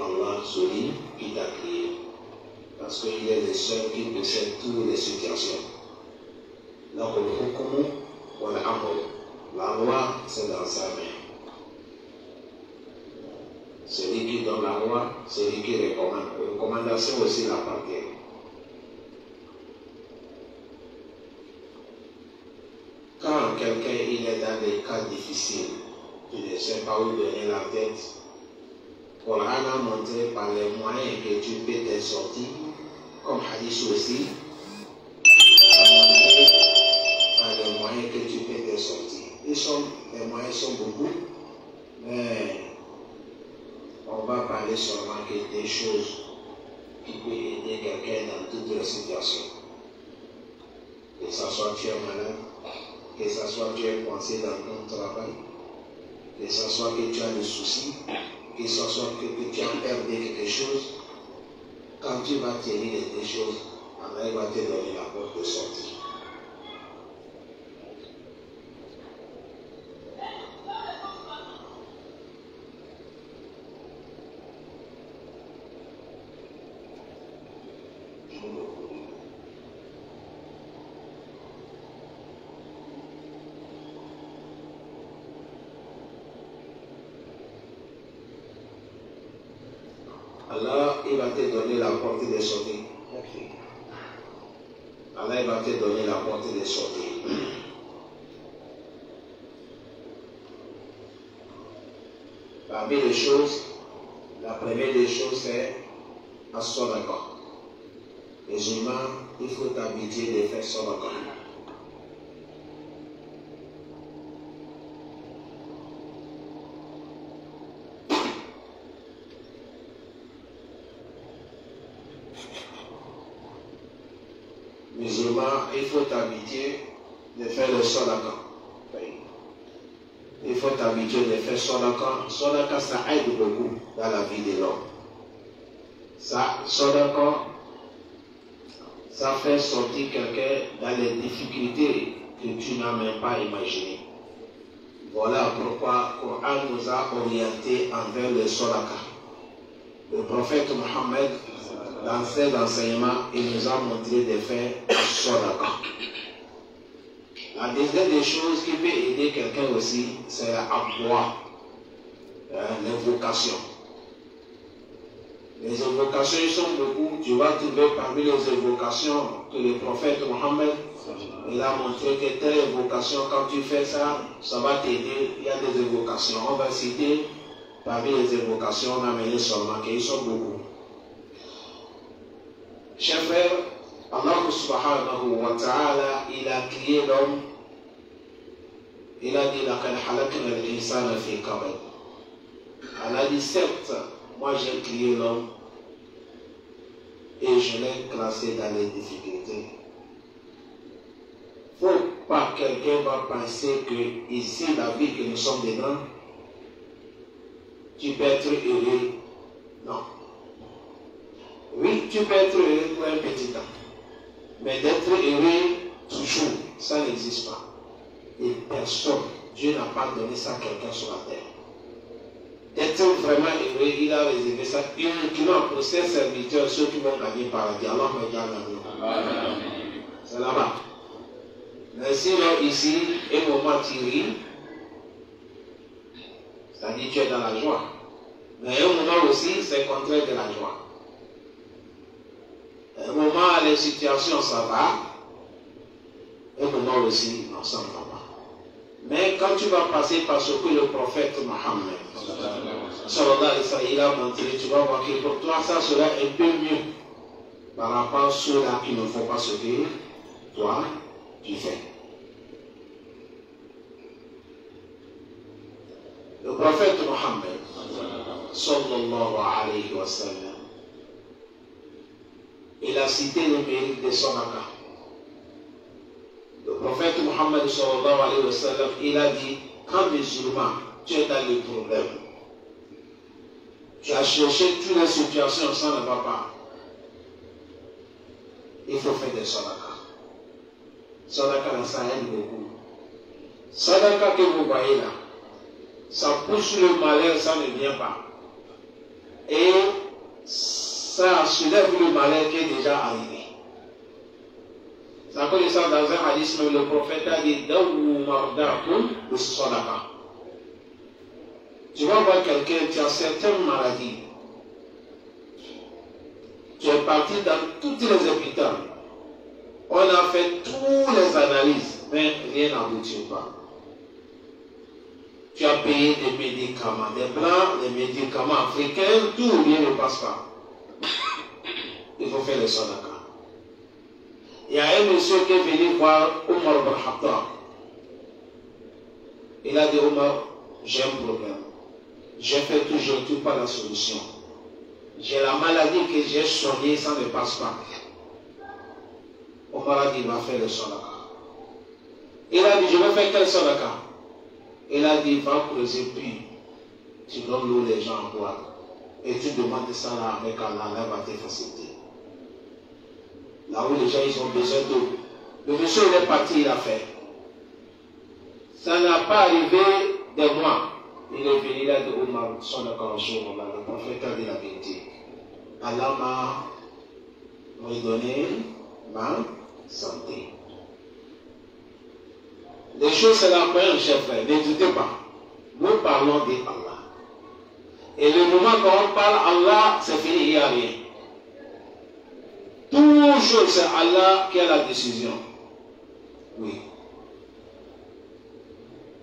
Allah celui qui t'a créé. Parce qu'il est le seul qui possède toutes les situations. Donc, le hukumu ou la loi, c'est dans sa main. Celui qui donne la loi, celui qui recommande. La recommandation aussi l'appartient. Quand quelqu'un est dans des cas difficiles, tu ne sais pas où donner la tête, Coran a montré par les moyens que tu peux t'en sortir, comme Hadith aussi, par les moyens que tu peux t'en sortir. Ils sont, les moyens sont beaucoup, mais on va parler seulement que des choses qui peuvent aider quelqu'un dans toutes les situations. Que ce soit tu es malade, que ce soit tu es coincé dans ton travail, que ce soit que tu as des soucis, que ce soit que, que tu as perdu quelque chose, quand tu vas tenir des choses, Allah va te donner la porte de sortie. Allah, il va te donner la porte de sortie. Allah, il va te donner la porte de sortie. Parmi les choses, la première des choses, c'est As-Sadaqa. Les humains, il faut t'habituer de faire Sadaqa. Musulman, il faut t'habituer de faire le sadaqa. Il faut t'habituer de faire sadaqa. Sadaqa, ça aide beaucoup dans la vie de l'homme. Ça, sadaqa, ça fait sortir quelqu'un dans les difficultés que tu n'as même pas imaginées. Voilà pourquoi Coran nous a orientés envers le sadaqa. Le prophète Mohammed dans ses enseignements, il nous a montré de faire sadaqa. La deuxième des choses qui peut aider quelqu'un aussi, c'est la euh, l'invocation. Les invocations, ils sont beaucoup. Tu vas trouver parmi les invocations que le prophète Mohammed il a montré que telle invocation, quand tu fais ça, ça va t'aider. Il y a des invocations. On va citer parmi les invocations, on a amené seulement qu'ils sont beaucoup. Chers frères, Allah subhanahu wa ta'ala, il a créé l'homme. Il a dit Allah dit certes, moi j'ai créé l'homme et je l'ai classé dans les difficultés. Faut pas quelqu'un va penser que ici la vie que nous sommes dedans, tu peux être heureux. Non. Oui, tu peux être heureux pour un petit temps. Mais d'être heureux toujours, ça n'existe pas. Et personne, Dieu n'a pas donné ça à quelqu'un sur la terre. D'être vraiment heureux, il a réservé ça uniquement pour ses serviteurs, ceux qui vont gagner par la Allah me garde C'est là-bas. Mais sinon, ici, un moment tu ris, c'est-à-dire tu es dans la joie. Mais un moment aussi, c'est contraire de la joie. Un moment, les situations, ça va. Un moment aussi, non, ça ne va pas. Mais quand tu vas passer par ce que le prophète Mohammed, il a tu vas voir que pour toi, ça sera un peu mieux par rapport à ceux-là qui ne font pas ce que toi, tu fais. Le prophète Mohammed, sallallahu alayhi wa sallam, il a cité le mérite de Sadaqa. Le prophète Mohammed alayhi wa sallam, il a dit, quand musulman, tu es dans les problèmes, tu as cherché toutes les situations, ça ne va pas. Il faut faire des Sadaqa. Sadaqa, ça aide beaucoup. Sadaqa que vous voyez là, ça pousse le malheur, ça ne vient pas. Et ça soulève le malheur qui est déjà arrivé. Ça, dans un hadith, le prophète a dit. Tu vas voir quelqu'un qui a certaines maladies. Tu es parti dans toutes les hôpitaux. On a fait toutes les analyses, mais rien n'aboutit pas. Tu as payé des médicaments, des blancs, des médicaments africains, tout, rien ne passe pas. Il faut faire le sodaka. Il y a un monsieur qui est venu voir Omar ibn Khattab. Il a dit Omar, j'ai un problème. Tout, je ne trouve pas la solution. J'ai la maladie que j'ai soignée, ça ne passe pas. Omar a dit, il va faire le sodaka. Il a dit, je vais faire quel sodaka Il a dit, va creuser puis tu donnes l'eau les gens à boire. Et tu demandes ça là avec Allah, là va te faciliter. Là où les gens ils ont besoin d'eau. Le monsieur il est parti, il a fait. Ça n'a pas arrivé des mois. Il est venu là de Omar, son accoration, le prophète a dit la vérité. Allah m'a redonné ma santé. Les choses, c'est la première, frères. Ne doutez pas. Nous parlons d'Allah. Et le moment qu'on parle Allah, c'est fini, il n'y a rien. Toujours, c'est Allah qui a la décision. Oui.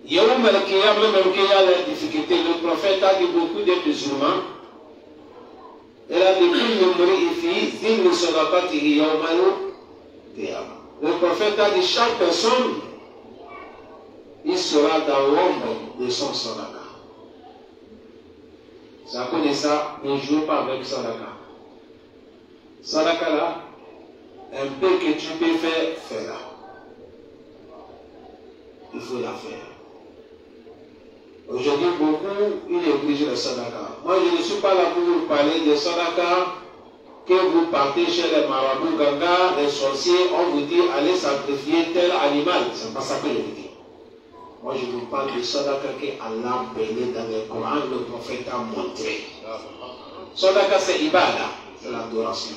Yawm al-Qiyam, même qu'il y a la difficulté, le prophète a dit beaucoup de musulmans. Il a dit Le prophète a dit chaque personne, il sera dans l'ombre de son sadaka. Ça connaît ça, ne joue pas avec sadaka. Sadaka là, un peu que tu peux faire, fais-la. Il faut la faire. Aujourd'hui, beaucoup, il néglige le sadaka. Moi, je ne suis pas là pour vous parler de sadaka que vous partez chez les marabouts ganga, les sorciers, on vous dit allez sacrifier tel animal. C'est pas ça que je vous dis. Moi, je vous parle de sadaka que Allah bénit dans le Coran, le prophète a montré. Sadaka, c'est ibada, c'est l'adoration.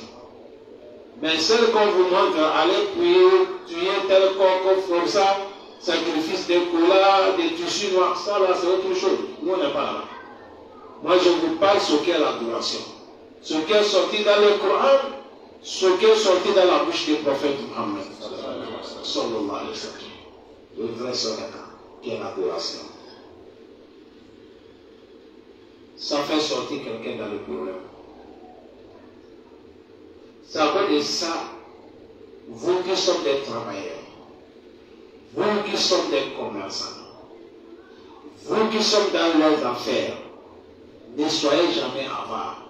Mais celle qu'on vous montre, allez prier, tuer tel coq, pour ça, sacrifice des colas, des tissus noirs, ça là c'est autre chose. Nous on n'est pas là. Moi je vous parle ce qu'est l'adoration. Ce qui est sorti dans le Coran, ce qui est sorti dans la bouche du prophète Muhammad. Sallallahu alayhi. Le vrai sadaka, est l'adoration. Ça fait sortir quelqu'un dans le problème. Ça veut dire ça, vous qui sommes des travailleurs, vous qui sommes des commerçants, vous qui sommes dans leurs affaires, ne soyez jamais avares.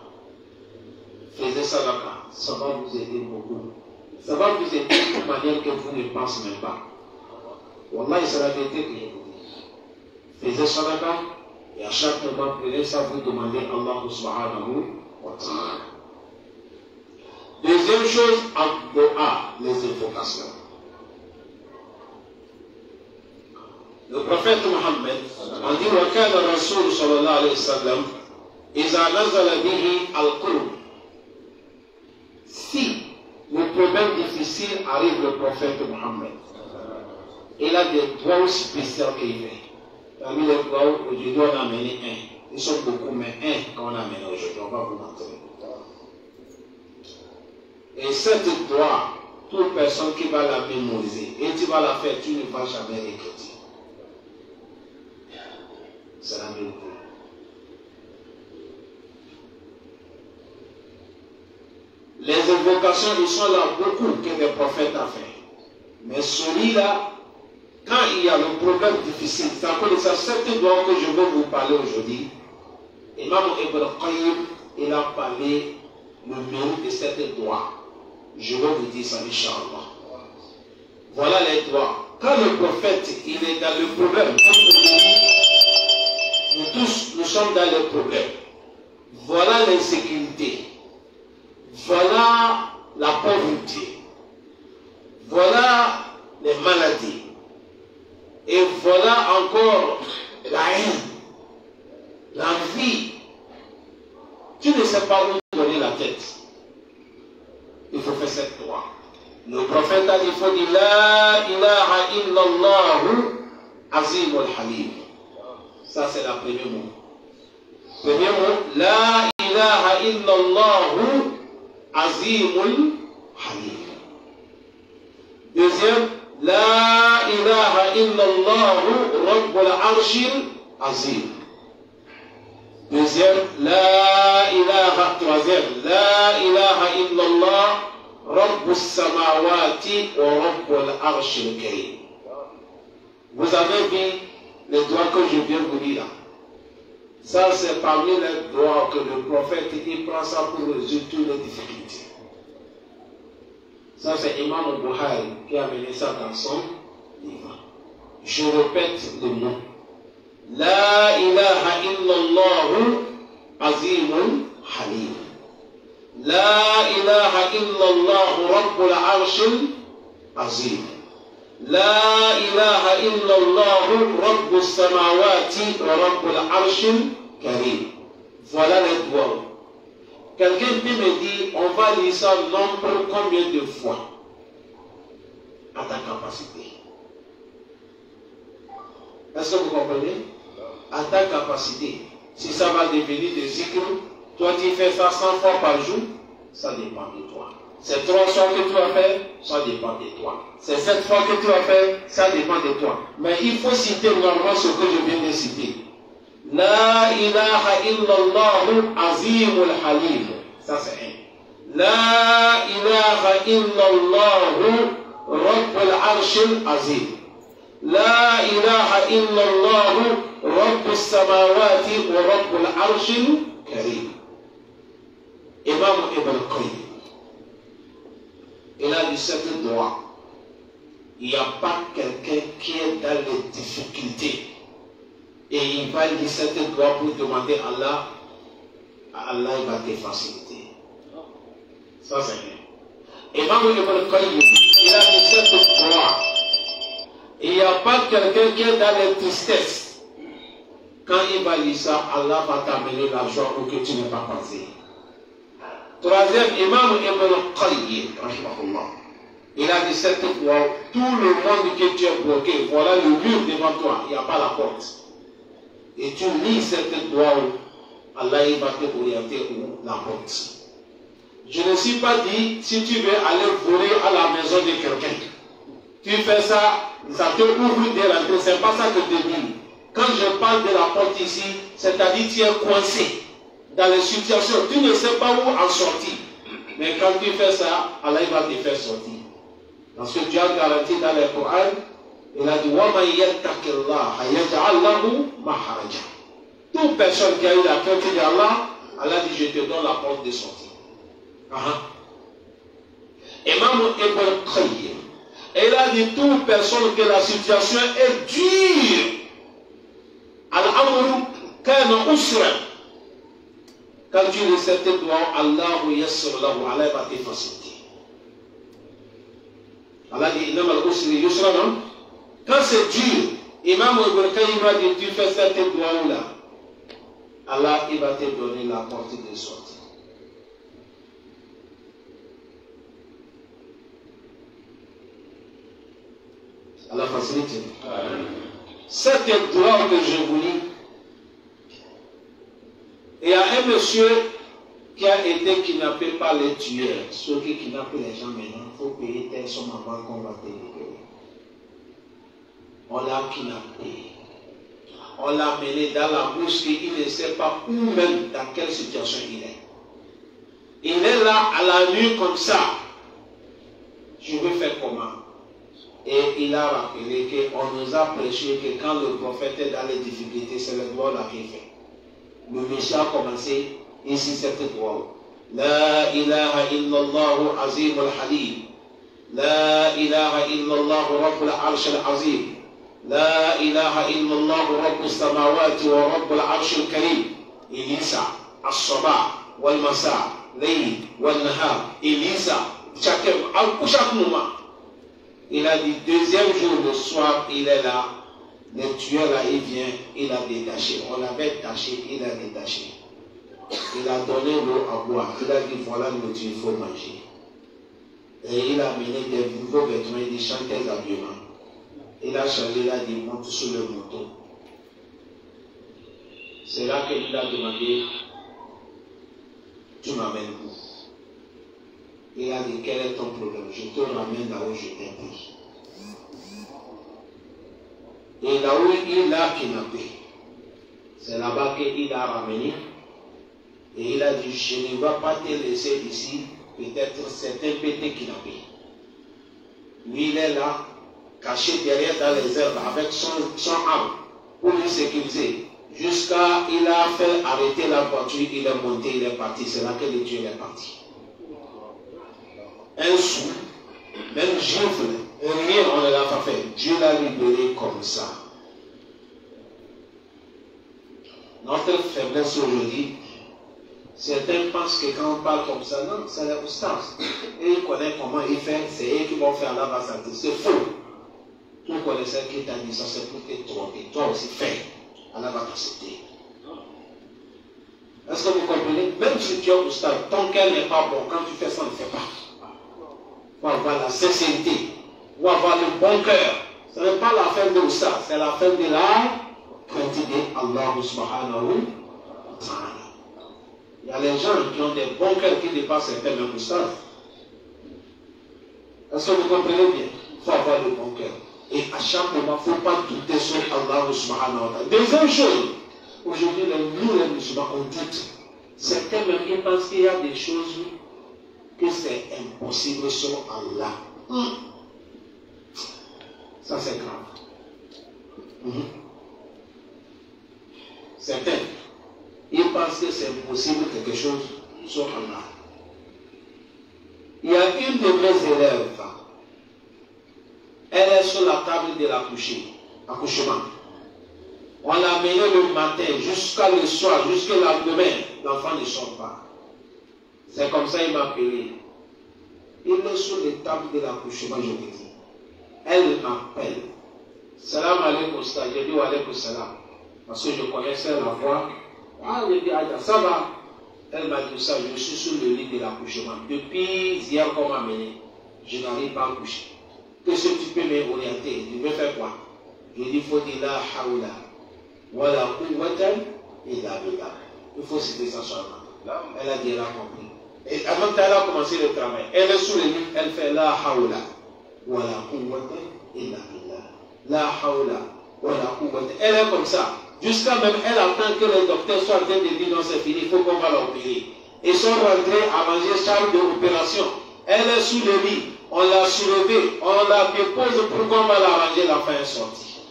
Faisez ça là ça va vous aider beaucoup. Ça va vous aider d'une manière que vous ne pensez même pas. Wallah, que je vous dis Faisez ça là et à chaque moment, prenez ça, vous demandez Allah subhanahu wa ta'ala. Deuxième chose, à les invocations. Le prophète Mohammed a dit وكان الرسول صلى الله عليه وسلم إذا نزل به القرب Si le problème difficile arrive le prophète Mohammed, il a des doigts spéciaux qu'il fait. Parmi les doigts, aujourd'hui on a amené un. Ils sont beaucoup, mais un qu'on a amené aujourd'hui, on va vous montrer. Et cette doigt, toute personne qui va la mémoriser, et tu vas la faire, tu ne vas jamais regretter. C'est la vérité. Les invocations, ils sont là beaucoup que les prophètes ont fait. Mais celui-là, quand il y a le problème difficile, c'est à cause cette doigt que je veux vous parler aujourd'hui, Imam Ibn Qayyim, il a parlé le mérite de cette doigt. Je vais vous dire ça, Inch'Allah. Voilà les doigts. Quand le prophète, il est dans le problème, nous tous, nous sommes dans le problème. Voilà l'insécurité. Voilà la pauvreté. Voilà les maladies. Et voilà encore la haine, l'envie, Tu ne sais pas où donner la tête. Il faut faire cette loi. Le prophète a dit, il faut dire La ilaha illallah azim al-halim. Ça, c'est la première mot. Premier mot, La ilaha illallah azim al-halim. Deuxième, La karim. Vous avez vu les doigts que je viens vous dire. Ça, c'est parmi les doigts que le prophète, il prend ça pour résoudre toutes les difficultés. Ça, c'est Imam Buhari qui a mené ça dans son. Je répète le mot. La ilaha illallah azimun halim. La ilaha illallah rabbul arshil azim. لا إله إلا الله رب السماوات ورب العرش الكريم Voilà les doigts. Quelqu'un peut me dire, on va lire ça nombre combien de fois à ta capacité. Est-ce que vous comprenez? À ta capacité. Si ça va devenir des zikr, toi tu fais ça 100 fois par jour, ça dépend de toi. C'est trois fois que tu vas faire, ça dépend de toi. C'est sept fois que tu vas faire, ça dépend de toi. Mais il faut citer normalement ce que je viens de citer. La ilaha illallah azimul halim. Ça c'est un. La ilaha illallah rabbul arshil azim. La ilaha illallah rabbus samawati wa rabbul arshil karim. Imam Ibn Qayyim. Il a. Il n'y a pas quelqu'un qui est dans les difficultés. Et il va lire cette pour demander à Allah. Allah il va te faciliter. Ça c'est bien. Ibn pas quelqu'un qui est dans les tristesses. Quand il va lire ça, Allah va t'amener la joie pour que tu n'aies pas pensé. Troisième, Imam Ibn Qayyim, il a dit cette fois, tout le monde que tu as bloqué, voilà le mur devant toi, il n'y a pas la porte. Et tu lis cette loi, Allah il va te orienter où? La porte. Je ne suis pas dit, si tu veux aller voler à la maison de quelqu'un, tu fais ça, ça te ouvre dès l'entrée, c'est pas ça que je dis. Quand je parle de la porte ici, c'est-à-dire tu es coincé dans les situations, tu ne sais pas où en sortir. Mais quand tu fais ça, Allah va te faire sortir. Parce que Dieu a garanti dans le Coran, il a dit Toute personne qui a eu la crainte d'Allah, Allah dit Je te donne la porte de sortie. Uh -huh. Imam Ibn Qayyim il a dit toute personne que la situation est dure, Al-Amru kana usra. Quand tu cette doigt, Allah yassir lahu, Allah va te faciliter. Allah dit, Inam al-Usri yusra, non? Quand c'est dur, Imam Ibn Qayyim va dire, tu fais cette doigt-là, Allah il va te donner la porte de sortie. Allah facilite. Cette doigt que je vous lis, il y a un monsieur qui a été kidnappé par les tueurs. Ceux qui kidnappent les gens maintenant, il faut payer telle somme avant qu'on va te libérer. On l'a kidnappé. On l'a mené dans la bouche il ne sait pas où même, dans quelle situation il est. Il est là à la nuit comme ça. Je veux faire comment? Et il a rappelé qu'on nous a prêché que quand le prophète est dans les difficultés, c'est le droit qui fait le monsieur a commencé ici cette droit. La ilaha illallah azim al-halim. La ilaha illallah rabbul arsh al-azim. La ilaha illallah rabbus samawati wa rabbul arsh al-karim. Elisa, as-sabah, wal-masa, layl, wal-nahar. Elisa, chaque, chaque moment. Il a dit deuxième jour le soir, il est là. Le tueur là, il vient, il a détaché. On l'avait taché, il a détaché. Il a donné l'eau à boire. Il a dit voilà le il faut manger. Et il a amené des nouveaux vêtements, il dit chantez l'habillement. Il a changé, il a dit monte sur le moto. C'est là qu'il a demandé tu m'amènes où? Il a dit quel est ton problème? Je te ramène là où je t'ai pris. Et là où il a kidnappé, c'est là-bas qu'il a ramené. Et il a dit, je ne vais pas te laisser ici, peut-être certains pétés kidnappé. Lui, il est là, caché derrière dans les herbes avec son, son arme pour lui sécuriser. Jusqu'à il a fait arrêter la voiture, il est monté, il est parti. C'est là que le Dieu est parti. Un sou, même gifle, rien on ne l'a pas fait. Dieu l'a libéré comme ça. Notre faiblesse aujourd'hui, certains pensent que quand on parle comme ça, non, c'est oustaz. Et ils connaissent comment il fait, c'est eux qui vont faire la. C'est faux. Tout connaissez qui t'a dit ça, c'est pour te tromper. Toi aussi, fais. Allah va t'accepter. Est-ce que vous comprenez? Même si tu es oustaz, ton cœur n'est pas bon, quand tu fais ça, ne fais pas. Faut avoir la sincérité. Faut avoir le bon cœur. Ce n'est pas la fin de l'oustaz, c'est la fin de la pratiquer. Il y a les gens qui ont des bons cœurs qui dépassent certains mêmes oustaz. Est-ce que vous comprenez bien? Il faut avoir le bon cœur. Et à chaque moment, il ne faut pas douter sur Allah subhanahu wa ta'ala. Deuxième chose, aujourd'hui, nous les musulmans, on doute. Certains même, pensent qu'il y a des choses que c'est impossible sur Allah. Hmm. Ça, c'est grave. Hmm. Certains, ils pensent que c'est impossible quelque chose sur Allah. Il y a une de mes élèves, elle est sur la table de l'accouchement. On l'a amenée le matin jusqu'à le soir, jusqu'à lendemain. L'enfant ne sort pas. C'est comme ça qu'il m'a appelé. Il est sur la table de l'accouchement, je me dis. Elle m'appelle. Salam alaikum, je dis alaikum salam. Parce que je connaissais la voix. Ah, je dis, ça va. Elle m'a dit ça, je suis sur le lit de l'accouchement. Depuis hier qu'on m'a amené, je n'arrive pas à coucher. Qu'est-ce que tu peux m'orienter Tu veux faire quoi? Je dis, il faut dire la haoula. Voilà, quwwatan illa billah. Il faut citer ça sur Elle a dit, elle Et avant qu'elle a commencé le travail, elle est sous le lit, elle fait la haoula. Voilà, illa. La haoula. Voilà. Elle est comme ça. Jusqu'à même, elle attend que le docteur soit en train de dire non, c'est fini, il faut qu'on va l'opérer. Ils sont rentrés à manger charge d'opération. Elle est sous le lit, on l'a soulevée, on la dépose pour qu'on va l'arranger, la fin est sortie.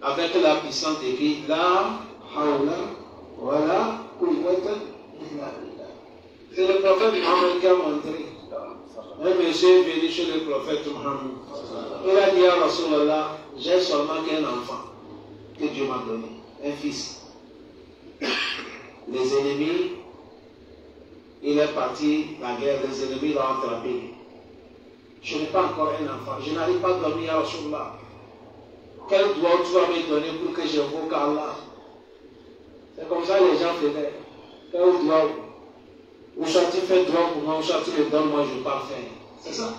Avec la puissance de qui La haoula, voilà, c'est le prophète Mohammed qui a montré. Un monsieur est venu chez le prophète Mohammed. Il a dit à Rasulallah, j'ai seulement qu'un enfant que Dieu m'a donné, un fils. Les ennemis, il est parti, la guerre, les ennemis l'ont attrapé. Je n'ai pas encore un enfant, je n'arrive pas à dormir à Rasulallah. Quel droit tu vas me donner pour que j'invoque Allah C'est comme ça que les gens faisaient. Quel droit ou soit pour moi, ou soit le donnes, moi je pas faire. C'est ça.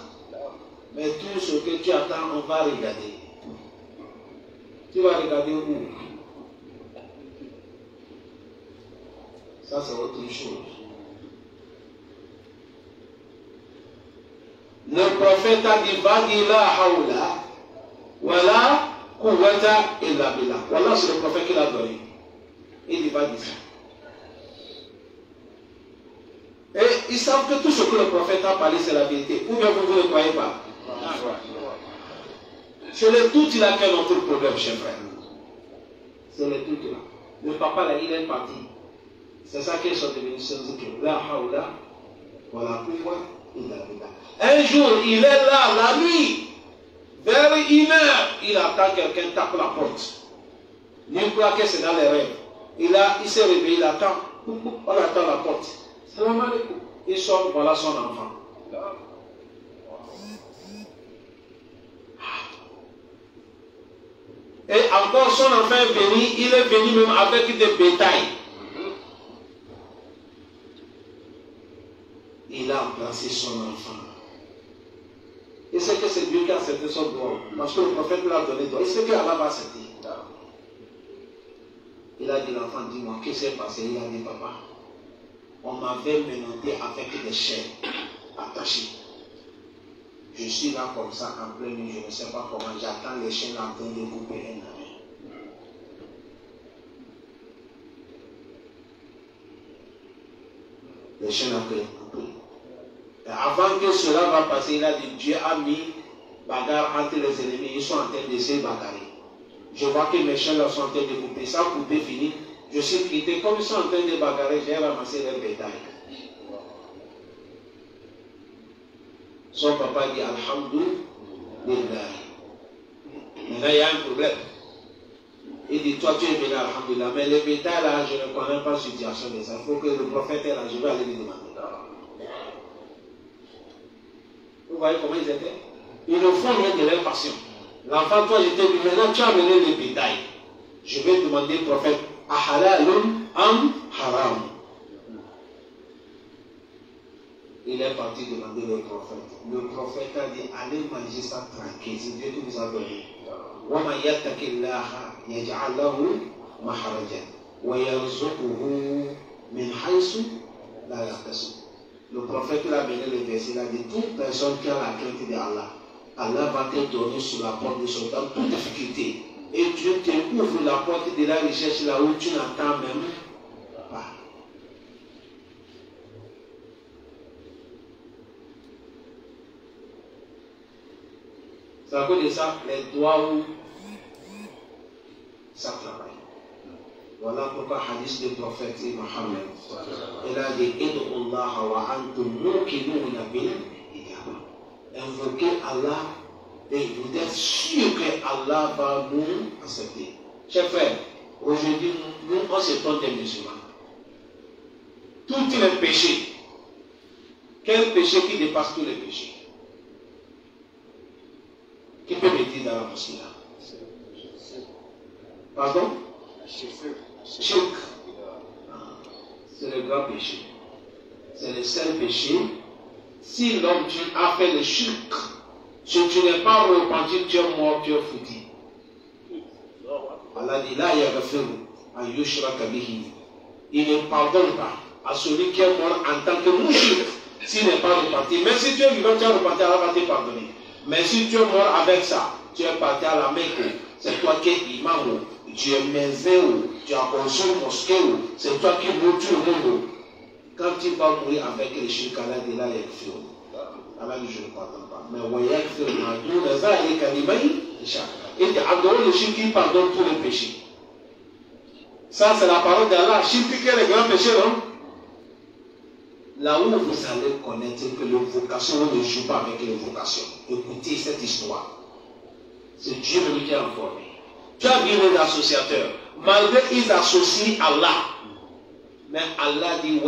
Mais tout ce que tu attends, on va regarder. Tu vas regarder où? Ça, c'est autre chose. Le prophète a dit, va dire la haoula, voilà, quwwata illa billah. Voilà, c'est le prophète qui l'a donné. Dire ça. Et ils savent que tout ce que le prophète a parlé, c'est la vérité. Ou bien vous ne le croyez pas? C'est le tout là qu'est notre problème, cher. C'est le tout là. Le papa là, il est parti. C'est ça qu'ils sont devenus sans La haoula, voilà pourquoi il a là. Un jour, il est là, la nuit, vers une heure, il attend quelqu'un tape la porte. Il croit que c'est dans les rêves. Il, il s'est réveillé, il attend. On attend la porte. Salam alaikum. Il sort, voilà son enfant. Et encore son enfant est venu, il est venu même avec des bétails. Il a embrassé son enfant. Il sait que c'est Dieu qui a accepté son droit. Parce que le prophète lui a donné droit. Il sait qu'Allah va accepter. Il a dit l'enfant, dis-moi, qui s'est passé Il a dit, papa, on m'avait menotté avec des chaînes attachées. Je suis là comme ça en pleine nuit, je ne sais pas comment, j'attends les chaînes en train de couper un ami. Les chaînes été coupées. Avant que cela va passer, il a dit, Dieu a mis bagarre entre les ennemis, ils sont en train de se bagarrer. Je vois que mes chaînes sont en train de couper, ça coupé fini. Je suis quitté, comme ils sont en train de bagarrer, j'ai ramassé leur bétail. Son papa dit Alhamdulillah. Maintenant, il y a un problème. Il dit, toi tu es venu Alhamdulillah, mais les bétail là, je ne connais pas la situation de ça. Il faut que le prophète est là, je vais aller lui demander. Vous voyez comment ils étaient? Ils ne font rien de leur passion. L'enfant, toi, j'étais dit, maintenant tu as amené les bétail. Je vais demander au prophète, Ahalalun am haram. Il est parti demander le prophète. Le prophète a dit, allez manger ça tranquille. C'est Dieu qui vous a donné. ومن يتق الله يجعل له مخرجا ويرزقه من حيث لا يحتسب Le prophète l'a mené le verset, il a dit toute personne qui a la crainte de Allah, Allah va te donner sur la porte de son dans toute difficulté. Et Dieu te ouvre la porte de la richesse là où tu n'attends même pas. C'est à cause de ça, les doigts où ça travaille. Voilà pourquoi hadith du prophète Mohammed. Il a dit Allah wa antum muqinuna bil. Invoquez Allah et vous êtes sûr que Allah va nous accepter. Chers frères, aujourd'hui, nous, on se trompe des musulmans. Tous les péchés. Quel péché qui dépasse tous les péchés? Qui peut me dire dans la mosquée là? Pardon? Shirk. C'est le grand péché. C'est le seul péché. Si l'homme a fait le shirk, si tu n'es pas repenti, tu es mort, tu es foutu. Allah dit là, il ne pardonne pas à celui qui est mort en tant que mouchik s'il n'est pas reparti. Mais si tu es vivant, tu es reparti, Allah va te pardonner. Mais si tu es mort avec ça, tu es parti à la Mecque, c'est toi qui es imam, tu es mézéo, tu as construit mosquée, c'est toi qui moutes le monde. Quand tu vas mourir avec les il est fio. Allah je ne pardonne pas. Mais voyez que tout les uns et Kalibaï, et en le chic, il pardonne tous les péchés. Ça, c'est la parole d'Allah. Chic, qui est le grand péché, non? Là où vous allez connaître que le vocation ne joue pas avec les vocations. Écoutez cette histoire. C'est Dieu qui a informé. Tu as vu les associateurs. Malgré qu'ils associent Allah. Mais Allah dit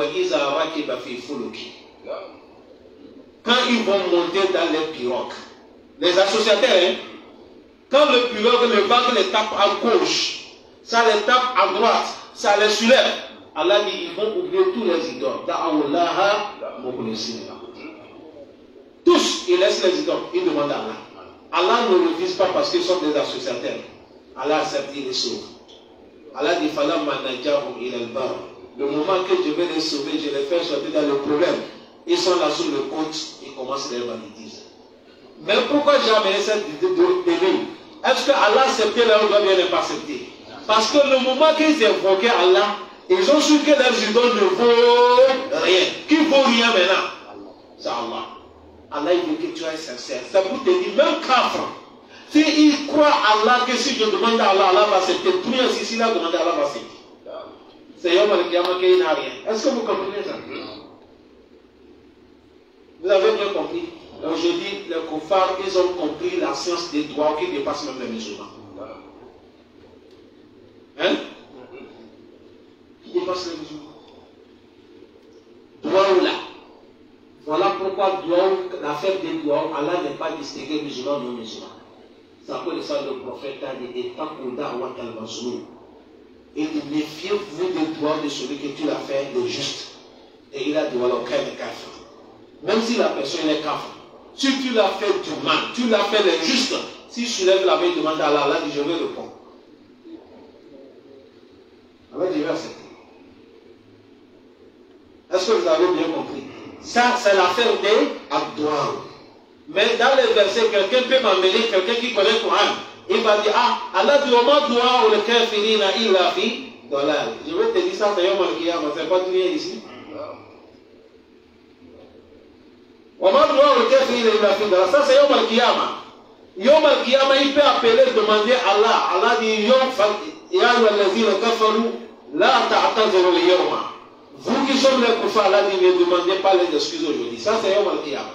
Quand ils vont monter dans les pirogues, les associateurs, hein, quand le pirogue, le vague les tape à gauche, ça les tape à droite, ça les soulève. Allah dit ils vont oublier tous les idoles. Tous, ils laissent les idoles. Ils demandent à Allah. Allah ne le vise pas parce qu'ils sont des associateurs. Allah accepte, il les sauve. Allah dit Le moment que je vais les sauver, je les fais sortir dans le problème. Ils sont là sur le compte, ils commencent leur banditisme. Mais pourquoi j'ai amené cette début Est-ce que Allah accepté là ou doit bien pas accepter? Parce que le moment qu'ils invoquaient Allah, ils ont su que leurs idoles ne vaut rien. Qui vaut rien maintenant C'est Allah. Allah il veut que tu sois sincère. C'est pour te dire, même kafra, s'il croit à Allah que si je demande à Allah, Allah va accepter. Tout ainsi, s'il a demandé à Allah va accepter. C'est Yom al-Qiyamah qu'il n'a rien. Est-ce que vous comprenez ça Vous avez bien compris Aujourd'hui, les koufars, ils ont compris la science des droits qui dépasse même les musulmans. Hein? Qui dépasse les musulmans? Droit là? Voilà pourquoi la fête des doigts, Allah n'est pas distingué musulman non musulman. C'est à cause de ça le prophète a dit Etakuda wa al Et dit méfiez-vous des doigts de celui que tu l'as fait le juste. Et il a dit voilà, aucun est kafir. Même si la personne est kafir. Si tu l'as fait du mal, tu l'as fait le juste. Si je lève la main et demande à Allah, Allah dit je vais répondre. Vais accepter. Est-ce que vous avez bien compris? Ça, c'est l'affaire des Abdouan. Mais dans les versets, quelqu'un peut m'emmener, quelqu'un qui connaît le Coran, il va dire Ah, Allah dit. Je vais te dire ça, c'est Yom Al-Kiyama, c'est pas ici. Illa fi dollar. Ça, c'est Yom Al-Kiyama. Yom Al-Kiyama, il peut appeler, demander Allah. Allah dit Yom Ya ayyuhallazina kafaru la ta'tadiru al-yawma. Vous qui sommes les koufars, Allah dit ne demandez pas les excuses aujourd'hui. Ça, c'est Yom Al-Kiyama.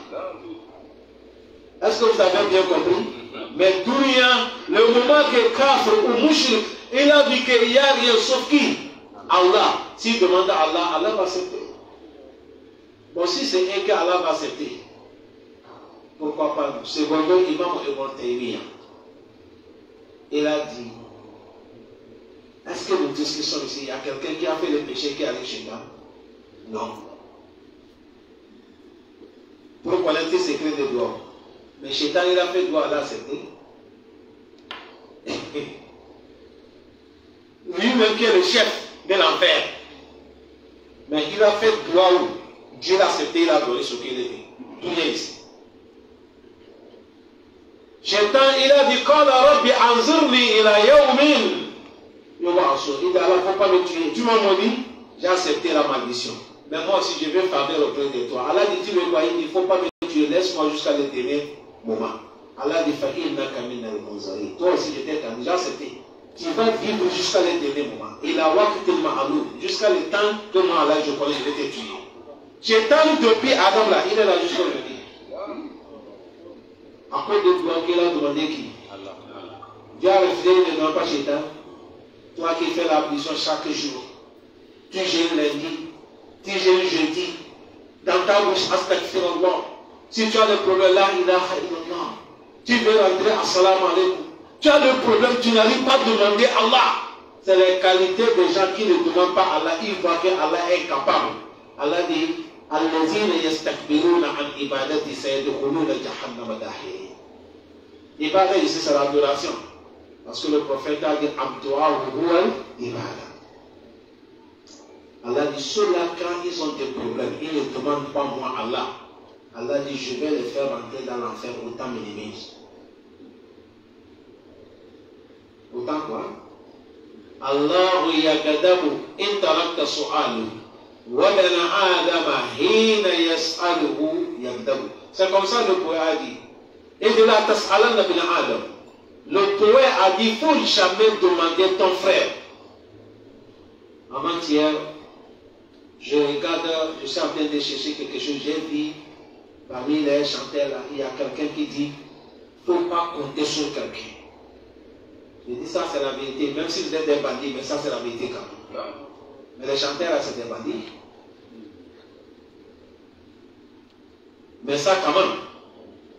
Est-ce que vous avez bien compris? Mais Dunia, le moment que Kafr ou Mushrik, il a vu qu'il n'y a rien sauf qui? Allah. S'il demande à Allah, Allah va accepter. Bon, si c'est un cas, Allah va accepter. Pourquoi pas nous? Secondo, Imam Ibn Taymiyyah, il a dit est-ce que nous discutons ici Il y a quelqu'un qui a fait le péché qui arrive chez moi? Non. Pour connaître les secrets de doigts. Mais Shaitan, il a fait droit à l'accepter. Lui-même qui est le chef de l'enfer. Mais il a fait droit où? Dieu l'a accepté, il a donné ce qu'il était. Tout est ici. Shaitan, il a dit, Rabbi anzurni ila yawmin. Il dit, Allah, il ne faut pas me tuer. Tu m'as maudit, j'ai accepté la malédiction. Mais moi aussi, je vais faveur auprès de toi. Allah dit, tu me il ne faut pas me tuer, laisse-moi jusqu'à le dernier moment. Allah dit, Toi aussi, je t'ai j'ai accepté. Tu vas vivre jusqu'à le dernier moment. Il a tellement à jusqu'à le temps que moi, Allah, je connais, je vais te tuer. J'étais depuis Adam là, il est là jusqu'à aujourd'hui. Après deux fois qu'il a demandé qui? Dieu a refusé, ne demande pas. Toi qui fais la prison chaque jour, tu gênes lundi, tu gênes jeudi, dans ta bouche, astaghfirullah. Si tu as des problèmes là, il a illallah. Tu veux rentrer, assalamu alaikum. Tu as des problèmes, tu n'arrives pas à demander Allah. C'est les qualités des gens qui ne demandent pas Allah. Ils voient que Allah est capable. Allah dit, الذين يستكبرون عن عبادتي سيدخلون جهنم داخلين. Ibadah ici c'est l'adoration. Parce que le prophète a dit Abdoua huwa ibada. Allah dit ceux-là quand ils ont des problèmes, ils ne demandent pas moi Allah. Allah dit je vais les faire rentrer dans l'enfer autant minimise. Autant quoi? Allah yagadabu in tarakta su'alu wa adama hina yas'aluhu. C'est comme ça le poète a dit. Et de la tas'alanna bin Adam. Le poète a dit, il faut jamais demander ton frère. Avant-hier, je regarde, je suis en train de chercher quelque chose, j'ai vu parmi les chanteurs là, il y a quelqu'un qui dit, il ne faut pas compter sur quelqu'un. Je dis ça c'est la vérité, même si vous êtes des bandits, mais ça c'est la vérité quand même. Mais les chanteurs là c'est des bandits. Mais ça quand même,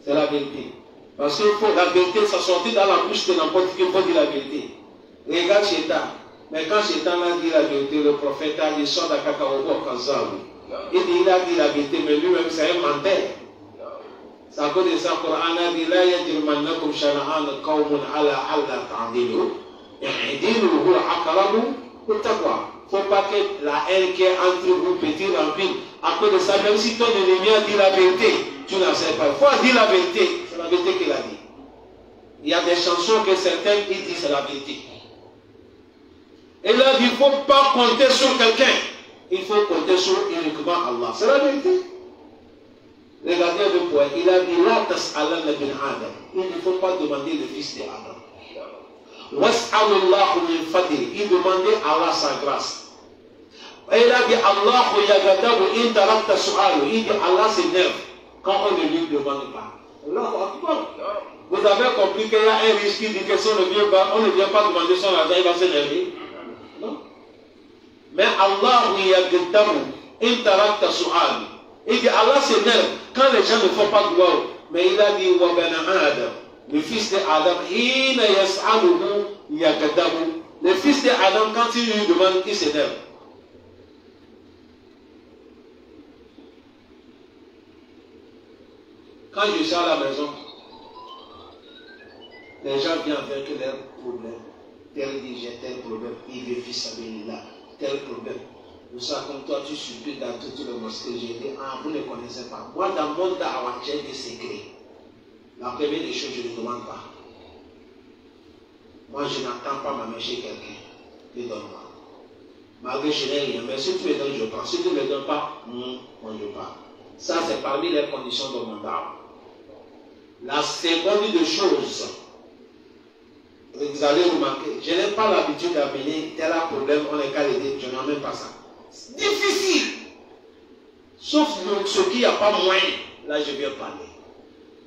c'est la vérité. Parce que faut, la vérité, ça sortit dans la bouche de n'importe qui, il faut dire la vérité. Regarde Shaitan. Mais quand Shaitan a dit la vérité, le prophète a dit Sors à Kakaobo Kazaou. Il dit il a dit la vérité, mais lui-même c'est un menteur. Cause de ça, le Coran a dit La yajrimannakum shana'an qawmun ala alla ta'dilu. I'dilu huwa aqrabu taqwa. Faut pas que la haine qui est entre vous petit remplir. À cause de ça, même si ton ennemi a dit la vérité, tu n'en sais pas. Il faut dire la vérité. C'est la vérité qu'il a dit. Il y a des chansons que certains ils disent c'est la vérité. Et là, il ne faut pas compter sur quelqu'un. Il faut compter sur uniquement Allah. C'est la vérité. Regardez le poète. Il a dit. Il ne faut pas demander le fils d'Adam. Was'alullahu min fadli. Il demandait à Allah sa grâce. Il a dit Allah yagadabu su'alu. Il dit Allah s'énerve quand on ne lui demande pas. Vous avez compris qu'il y a un risque qui dit que si on ne vient pas, on ne vient pas demander son argent, il va s'énerver. Non. Mais Allah yagadabu in tarakta su'alu. Il dit Allah s'énerve quand les gens ne font pas droit. Mais il a dit Adam. le fils d'Adam, yagadabu. Le fils d'Adam, quand il lui demande, il s'énerve. Quand je suis à la maison, les gens viennent avec leurs problèmes. Tel dit j'ai tel problème, il veut fils là, tel problème. Nous savons comme toi, tu supplies dans toutes les mosquées. J'ai dit, ah, vous ne connaissez pas. Moi, dans mon dawa, j'ai des secrets. La première des choses, je ne demande pas. Moi, je n'attends pas ma main chez quelqu'un. Il donne-moi. Malgré que je n'ai rien. Mais si tu me donnes, je prends. Si tu ne me donnes pas, non, moi, je pars. Ça, c'est parmi les conditions de mon dawa. La seconde des choses, vous allez remarquer, je n'ai pas l'habitude d'amener tel problème, on est qu'à l'aider, je n'en même pas ça. Difficile. Sauf ce qui a pas moyen, là je viens parler.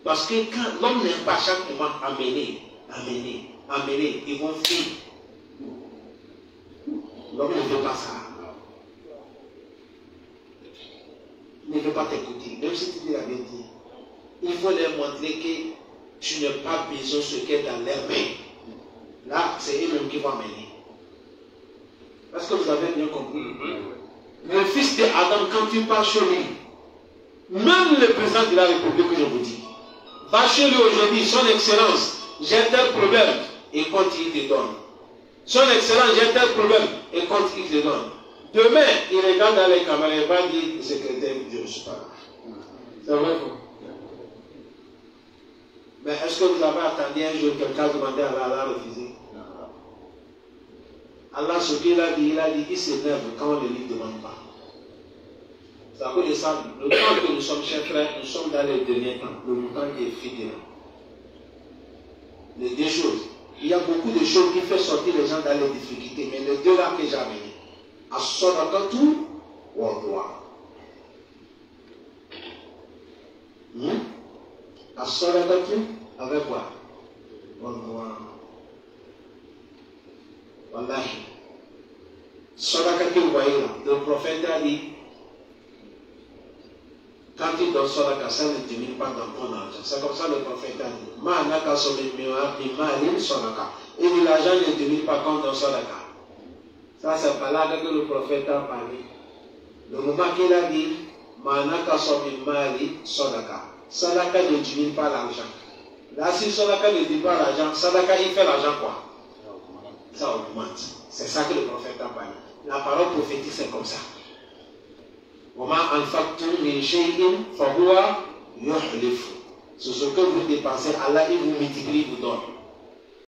Parce que quand l'homme n'aime pas chaque moment amener, amener, amener, ils vont finir. L'homme ne veut pas ça. Il ne veut pas t'écouter, même si tu dis la vérité. Il faut leur montrer que tu n'as pas besoin de ce qui est dans leurs mains. Là, c'est eux-mêmes qui vont amener. Est-ce que vous avez bien compris? Le fils d'Adam, quand tu pars chez lui, même le président de la République, je vous dis, va chez lui aujourd'hui, son excellence, j'ai tel problème, et quand il te donne. Son excellence, j'ai tel problème, et quand il te donne. Demain, il regarde dans les caméras et va dire, secrétaire, je ne suis pas là. C'est vrai Mais est-ce que vous avez attendu un jour quelqu'un demander à Allah refuser Allah, ce qu'il a dit, il a dit, il s'énerve quand on ne lui demande pas. C'est à cause le temps que nous sommes, chers frères, nous sommes dans les derniers temps, le temps qui est fidèle. Les deux choses. Il y a beaucoup de choses qui font sortir les gens dans les difficultés, mais les deux là que j'ai amenés, à tout ou en droit. Hmm? À tout avec quoi? En droit. Wallahi. Le prophète a dit, quand il donne sadaka, ça ne diminue pas dans ton argent. C'est comme ça le prophète a dit. Sadaka. Et l'argent ne diminue pas quand on donne sadaka. Ça, c'est pas là que le prophète a parlé. Le moment qu'il a dit, Ma naka somi sadaka. Sadaka ne diminue pas l'argent. Là, si sadaka ne diminue pas l'argent, sadaka, il fait l'argent quoi ça augmente. C'est ça que le prophète a parlé. La parole prophétique, c'est comme ça. C'est ce que vous dépensez, Allah il vous multiplie, vous donne.